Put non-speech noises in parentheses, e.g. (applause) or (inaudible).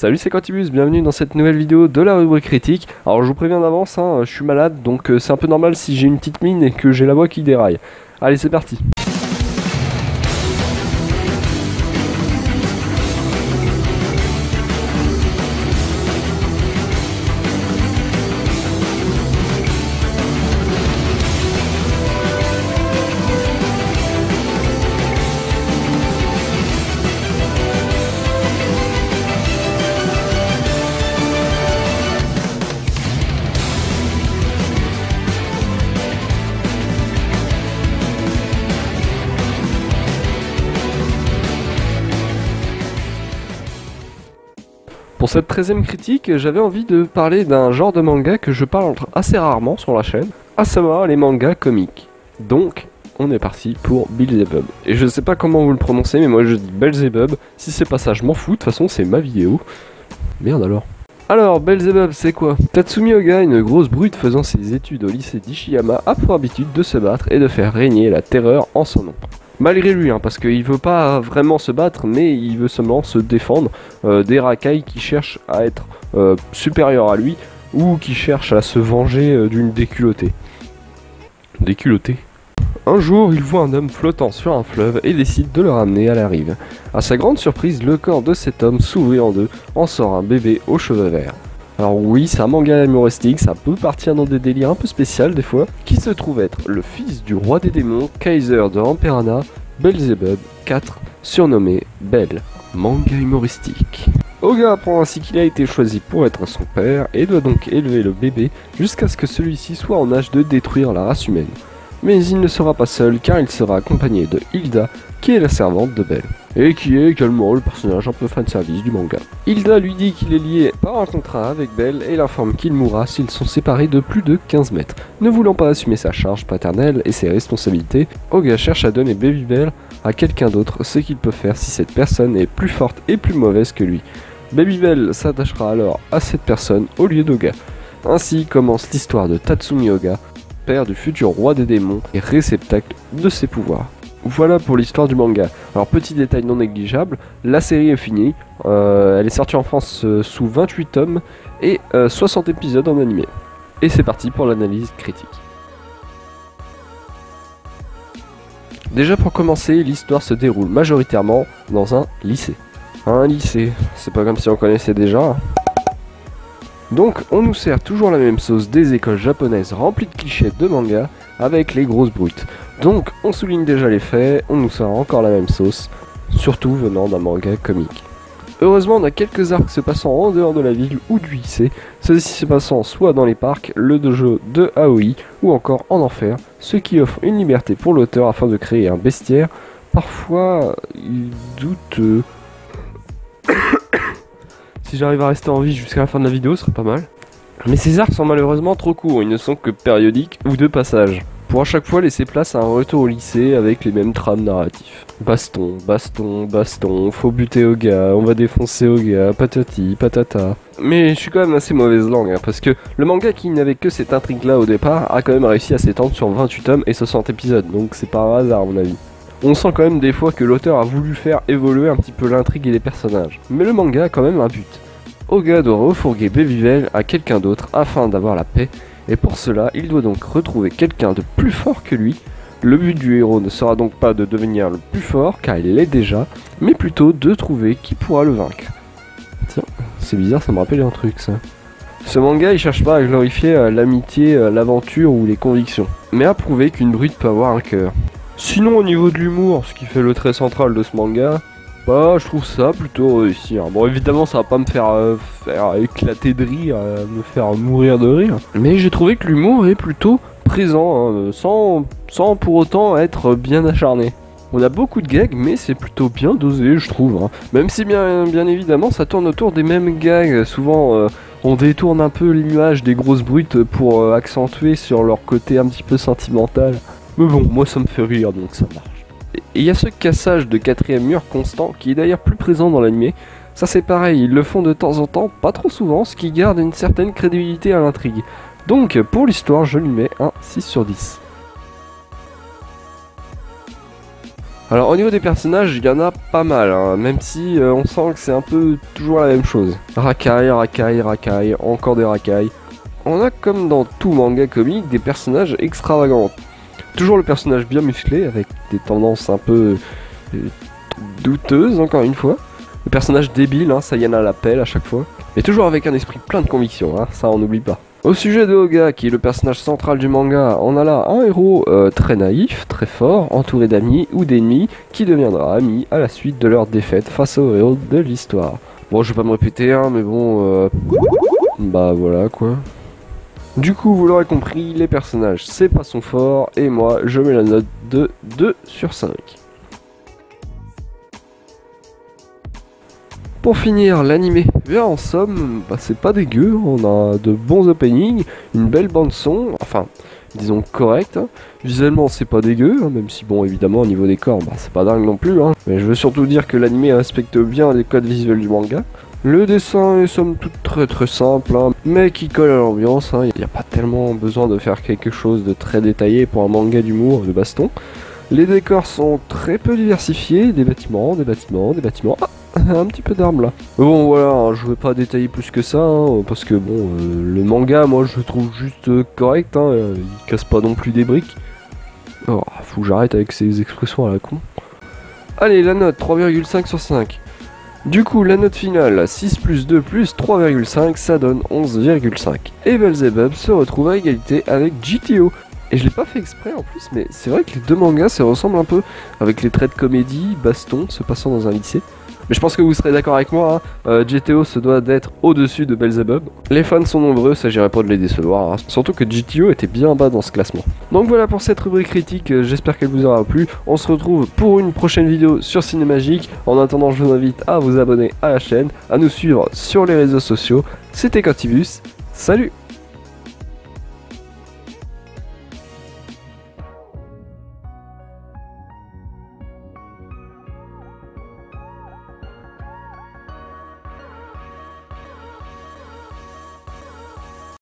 Salut c'est Quantibus, bienvenue dans cette nouvelle vidéo de la rubrique critique. Alors je vous préviens d'avance, hein, je suis malade donc euh, c'est un peu normal si j'ai une petite mine et que j'ai la voix qui déraille. Allez c'est parti Pour cette 13 e critique, j'avais envie de parler d'un genre de manga que je parle assez rarement sur la chaîne, à savoir les mangas comiques. Donc, on est parti pour Beelzebub. Et je sais pas comment vous le prononcez, mais moi je dis Beelzebub. Si c'est pas ça, je m'en fous, de toute façon c'est ma vidéo. Merde alors. Alors, Beelzebub, c'est quoi? Tatsumi Oga, une grosse brute faisant ses études au lycée d'Ishiyama, a pour habitude de se battre et de faire régner la terreur en son nom. Malgré lui, hein, parce qu'il veut pas vraiment se battre, mais il veut seulement se défendre euh, des racailles qui cherchent à être euh, supérieurs à lui ou qui cherchent à se venger euh, d'une déculottée. Déculottée un jour, il voit un homme flottant sur un fleuve et décide de le ramener à la rive. À sa grande surprise, le corps de cet homme s'ouvrit en deux, en sort un bébé aux cheveux verts. Alors oui, c'est un manga humoristique, ça peut partir dans des délires un peu spéciaux des fois, qui se trouve être le fils du roi des démons, Kaiser de Amperana, Belzebub 4, surnommé Bell. Manga humoristique. Oga apprend ainsi qu'il a été choisi pour être son père et doit donc élever le bébé jusqu'à ce que celui-ci soit en âge de détruire la race humaine. Mais il ne sera pas seul car il sera accompagné de Hilda, qui est la servante de Belle, et qui est également le personnage un peu fan-service du manga. Hilda lui dit qu'il est lié par un contrat avec Belle et l'informe qu'il mourra s'ils sont séparés de plus de 15 mètres. Ne voulant pas assumer sa charge paternelle et ses responsabilités, Oga cherche à donner Baby Belle à quelqu'un d'autre, ce qu'il peut faire si cette personne est plus forte et plus mauvaise que lui. Baby Belle s'attachera alors à cette personne au lieu d'Oga. Ainsi commence l'histoire de Tatsumi Oga, père du futur roi des démons et réceptacle de ses pouvoirs. Voilà pour l'histoire du manga. Alors petit détail non négligeable, la série est finie, euh, elle est sortie en France euh, sous 28 tomes et 60 euh, épisodes en animé. Et c'est parti pour l'analyse critique. Déjà pour commencer, l'histoire se déroule majoritairement dans un lycée. Un lycée, c'est pas comme si on connaissait déjà. Donc on nous sert toujours la même sauce des écoles japonaises remplies de clichés de manga avec les grosses brutes. Donc on souligne déjà les faits, on nous sert encore la même sauce, surtout venant d'un manga comique. Heureusement on a quelques arcs se passant en dehors de la ville ou du lycée, ceux-ci se passant soit dans les parcs, le dojo de Aoi ou encore en enfer, ce qui offre une liberté pour l'auteur afin de créer un bestiaire, parfois il doute... Si j'arrive à rester en vie jusqu'à la fin de la vidéo, ce serait pas mal. Mais ces arcs sont malheureusement trop courts, ils ne sont que périodiques ou de passage. Pour à chaque fois laisser place à un retour au lycée avec les mêmes trames narratifs. Baston, baston, baston, faut buter au gars, on va défoncer au gars, patati, patata. Mais je suis quand même assez mauvaise langue, hein, parce que le manga qui n'avait que cette intrigue là au départ a quand même réussi à s'étendre sur 28 tomes et 60 épisodes, donc c'est pas un hasard à mon avis. On sent quand même des fois que l'auteur a voulu faire évoluer un petit peu l'intrigue et les personnages. Mais le manga a quand même un but. Oga doit refourguer Babyvel à quelqu'un d'autre afin d'avoir la paix, et pour cela, il doit donc retrouver quelqu'un de plus fort que lui. Le but du héros ne sera donc pas de devenir le plus fort, car il l'est déjà, mais plutôt de trouver qui pourra le vaincre. Tiens, c'est bizarre, ça me rappelle un truc ça. Ce manga, il cherche pas à glorifier euh, l'amitié, euh, l'aventure ou les convictions, mais à prouver qu'une brute peut avoir un cœur. Sinon, au niveau de l'humour, ce qui fait le trait central de ce manga, bah, je trouve ça plutôt réussi. Hein. Bon, évidemment, ça va pas me faire, euh, éclater de rire, euh, me faire mourir de rire. Mais j'ai trouvé que l'humour est plutôt présent, hein, sans, sans pour autant être bien acharné. On a beaucoup de gags, mais c'est plutôt bien dosé, je trouve. Hein. Même si, bien, bien évidemment, ça tourne autour des mêmes gags. Souvent, euh, on détourne un peu l'image des grosses brutes pour accentuer sur leur côté un petit peu sentimental. Mais bon, moi ça me fait rire donc ça marche. Et il y a ce cassage de quatrième mur constant qui est d'ailleurs plus présent dans l'animé. Ça c'est pareil, ils le font de temps en temps, pas trop souvent, ce qui garde une certaine crédibilité à l'intrigue. Donc pour l'histoire, je lui mets un 6 sur 10. Alors au niveau des personnages, il y en a pas mal, hein, même si euh, on sent que c'est un peu toujours la même chose. Rakai, Rakai, Rakai, encore des Rakai. On a comme dans tout manga comique des personnages extravagants. Toujours le personnage bien musclé avec des tendances un peu euh, douteuses encore une fois. Le personnage débile, hein, Sayana l'appelle à chaque fois. Mais toujours avec un esprit plein de conviction, hein, ça on n'oublie pas. Au sujet de Oga, qui est le personnage central du manga, on a là un héros euh, très naïf, très fort, entouré d'amis ou d'ennemis, qui deviendra ami à la suite de leur défaite face aux héros de l'histoire. Bon, je vais pas me répéter, hein, mais bon... Euh... Bah voilà, quoi. Du coup, vous l'aurez compris, les personnages, c'est pas son fort, et moi, je mets la note de 2 sur 5. Pour finir, l'animé. Bien en somme, bah, c'est pas dégueu, on a de bons openings, une belle bande son, enfin, disons correct. Hein. Visuellement, c'est pas dégueu, hein, même si bon, évidemment, au niveau des corps, bah, c'est pas dingue non plus. Hein. Mais je veux surtout dire que l'animé respecte bien les codes visuels du manga. Le dessin est somme toute très très simple, hein, mais qui colle à l'ambiance. Il n'y a pas tellement besoin de faire quelque chose de très détaillé pour un manga d'humour de baston. Les décors sont très peu diversifiés, des bâtiments, des bâtiments, des bâtiments. Ah, (laughs) un petit peu d'armes là. Bon voilà, hein, je vais pas détailler plus que ça, hein, parce que bon, euh, le manga moi je le trouve juste euh, correct, hein, euh, il casse pas non plus des briques. Oh, faut que j'arrête avec ces expressions à la con. Allez, la note 3,5 sur 5. Du coup, la note finale, 6 plus 2 plus 3,5, ça donne 11,5. Et Belzebub se retrouve à égalité avec GTO. Et je l'ai pas fait exprès en plus, mais c'est vrai que les deux mangas se ressemblent un peu, avec les traits de comédie, baston, se passant dans un lycée. Mais je pense que vous serez d'accord avec moi, hein. euh, GTO se doit d'être au-dessus de Belzebub. Les fans sont nombreux, s'agirait pas de les décevoir, hein. surtout que GTO était bien bas dans ce classement. Donc voilà pour cette rubrique critique, euh, j'espère qu'elle vous aura plu. On se retrouve pour une prochaine vidéo sur Cinémagique. En attendant, je vous invite à vous abonner à la chaîne, à nous suivre sur les réseaux sociaux. C'était Cantibus, salut